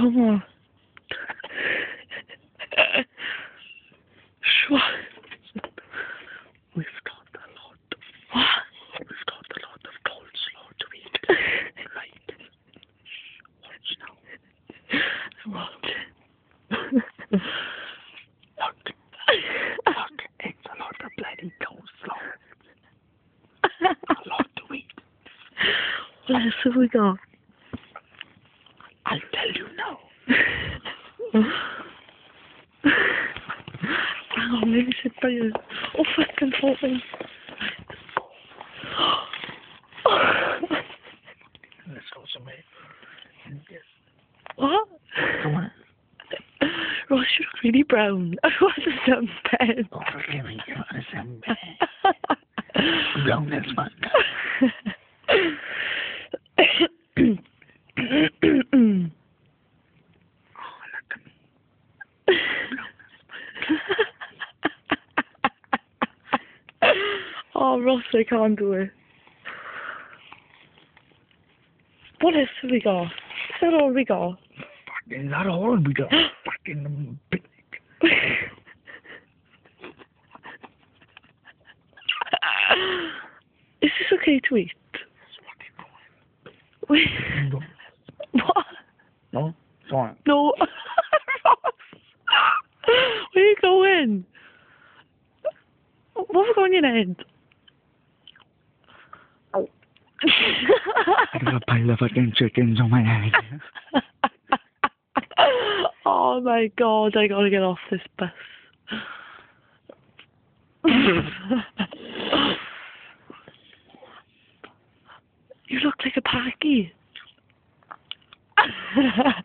Oh. Sure. We've got a lot. What? We've got a lot of coleslaw to eat. Right. Watch now. What? Look. Look. It's a lot of bloody coleslaw. A lot to eat. what else have we got? I'll tell you now. Hang on, maybe sit by you. Oh, fucking falling. Let's go somewhere. Yes. what? Come on. Ross, you look really brown. I want a sunburn. Oh, forgive me. You're on a sunbed. Brown as fuck. Oh, look at me. Oh, Ross, I can't do it. What else have we got? Is that all we got? Fucking that all we got. Fucking picnic. Is this okay to eat? Wait. No. What? No? On. No. Ross. Where are you going? What have you got on your head? I got a pile of fucking chickens on my head. oh my god, I gotta get off this bus. you look like a Paki.